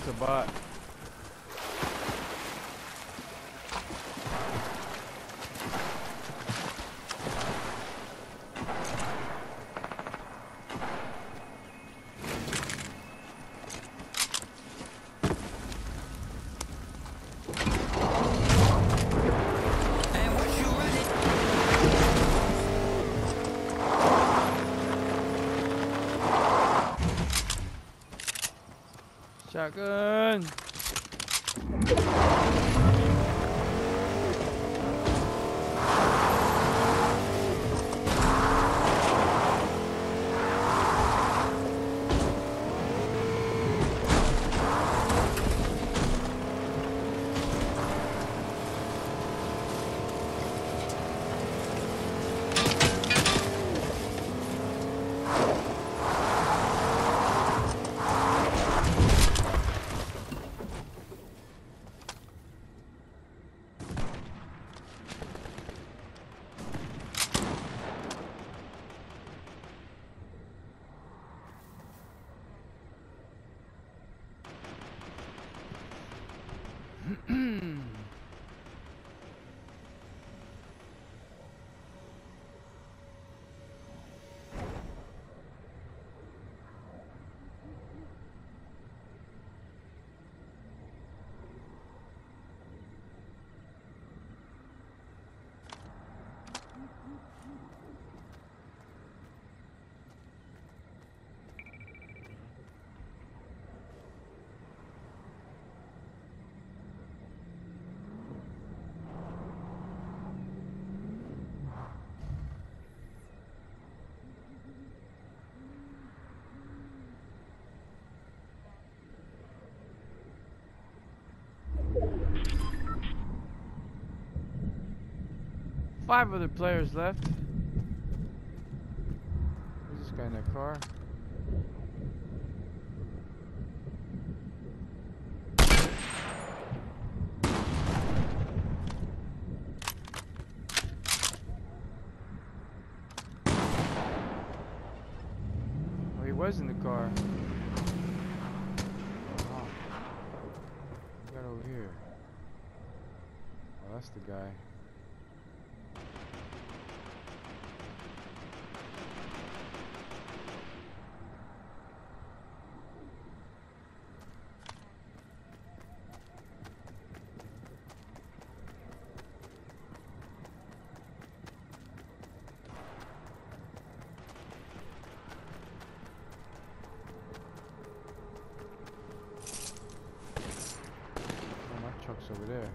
It's a bot. 작은 Five other players left. Who's this guy in that car? Oh, he was in the car. Oh. Got over here. Oh, that's the guy. Oh, my truck's over there.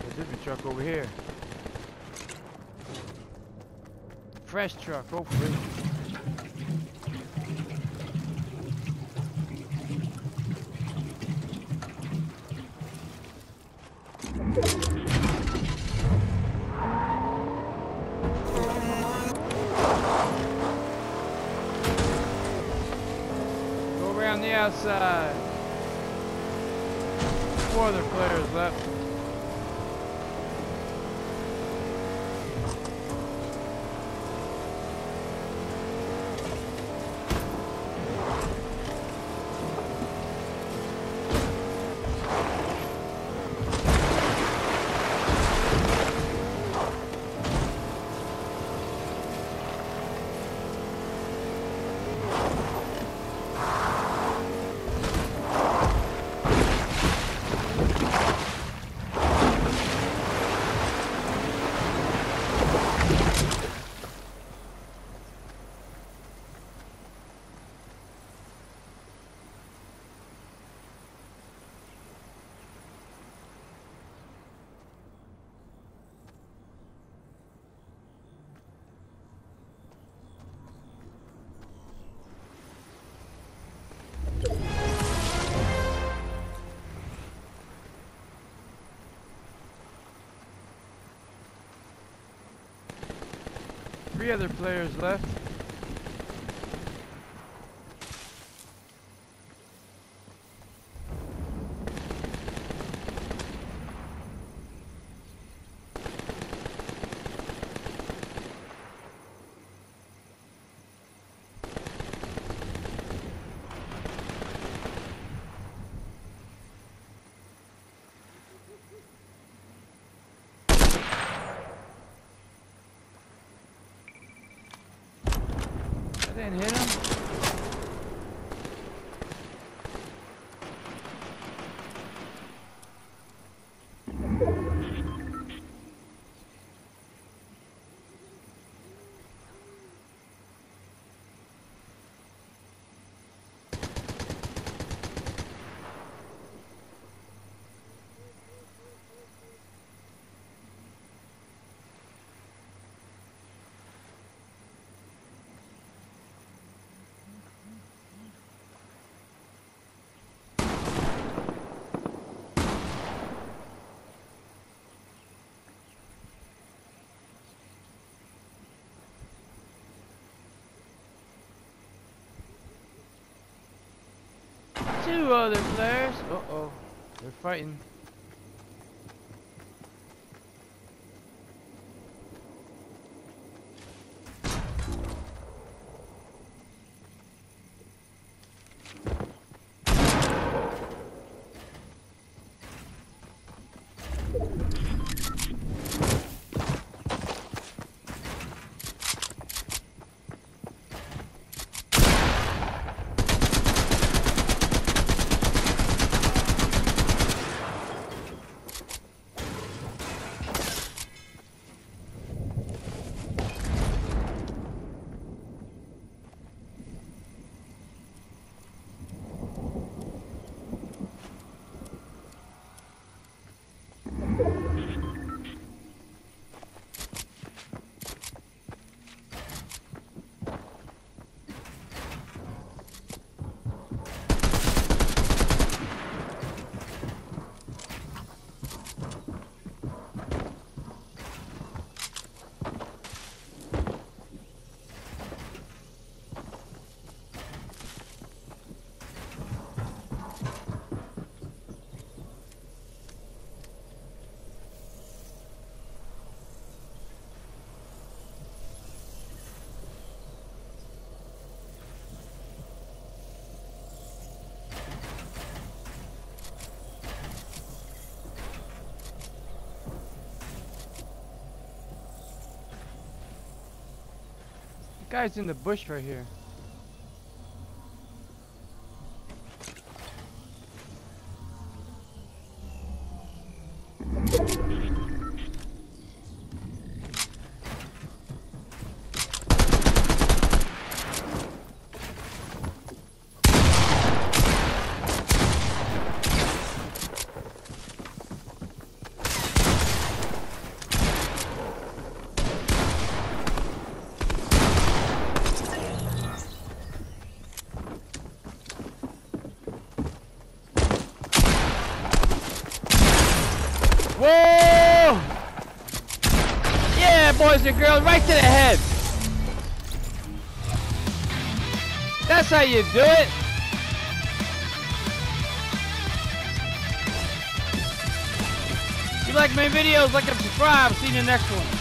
There's a different truck over here. Fresh truck, hopefully. Go around the outside. Four other players left. Three other players left. Didn't hit him. Two other players. Uh oh. They're fighting. Guy's in the bush right here. Whoa! Yeah, boys and girls, right to the head. That's how you do it. If you like my videos, like and subscribe. See you in the next one.